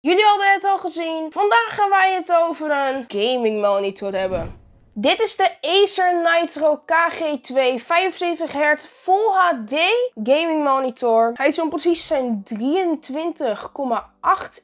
Jullie hadden het al gezien. Vandaag gaan wij het over een gaming monitor hebben. Dit is de Acer Nitro KG2 75 Hz Full HD gaming monitor. Hij is om precies zijn 23,8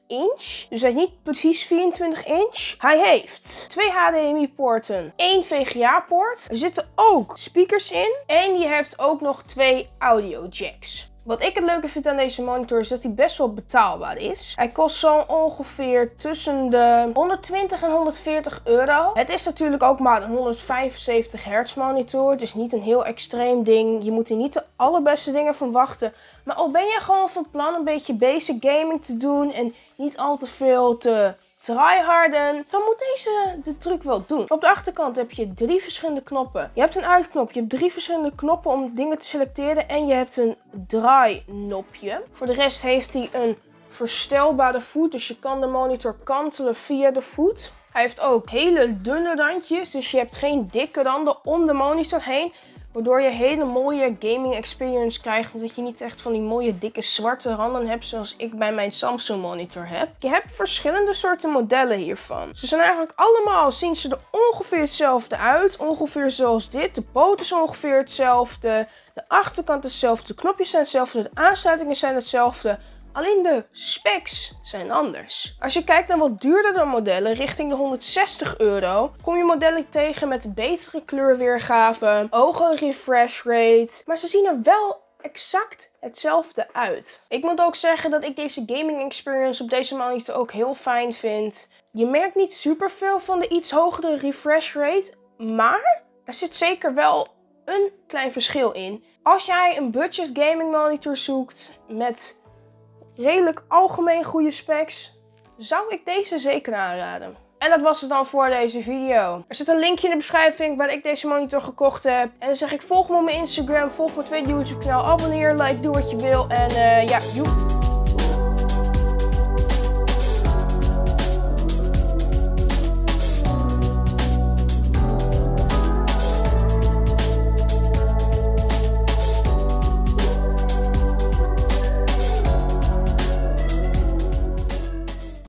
inch. Dus hij is niet precies 24 inch. Hij heeft twee HDMI poorten, één VGA poort. Er zitten ook speakers in. En je hebt ook nog twee audio jacks. Wat ik het leuke vind aan deze monitor is dat hij best wel betaalbaar is. Hij kost zo ongeveer tussen de 120 en 140 euro. Het is natuurlijk ook maar een 175 hertz monitor. Het is niet een heel extreem ding. Je moet er niet de allerbeste dingen van wachten. Maar al ben je gewoon van plan een beetje basic gaming te doen en niet al te veel te tryharden, dan moet deze de truc wel doen. Op de achterkant heb je drie verschillende knoppen. Je hebt een uitknop, je hebt drie verschillende knoppen om dingen te selecteren en je hebt een draaiknopje. Voor de rest heeft hij een verstelbare voet, dus je kan de monitor kantelen via de voet. Hij heeft ook hele dunne randjes, dus je hebt geen dikke randen om de monitor heen. Waardoor je hele mooie gaming experience krijgt. Dat je niet echt van die mooie dikke zwarte randen hebt zoals ik bij mijn Samsung monitor heb. Je hebt verschillende soorten modellen hiervan. Ze zijn eigenlijk allemaal, zien ze er ongeveer hetzelfde uit. Ongeveer zoals dit. De poot is ongeveer hetzelfde. De achterkant is hetzelfde. De knopjes zijn hetzelfde. De aansluitingen zijn hetzelfde. Alleen de specs zijn anders. Als je kijkt naar wat duurdere modellen, richting de 160 euro, kom je modellen tegen met betere kleurweergave, hoge refresh rate. Maar ze zien er wel exact hetzelfde uit. Ik moet ook zeggen dat ik deze gaming experience op deze monitor ook heel fijn vind. Je merkt niet superveel van de iets hogere refresh rate, maar er zit zeker wel een klein verschil in. Als jij een budget gaming monitor zoekt met redelijk algemeen goede specs, zou ik deze zeker aanraden. En dat was het dan voor deze video. Er zit een linkje in de beschrijving waar ik deze monitor gekocht heb. En dan zeg ik volg me op mijn Instagram, volg mijn tweede YouTube kanaal, abonneer, like, doe wat je wil. En uh, ja, joep.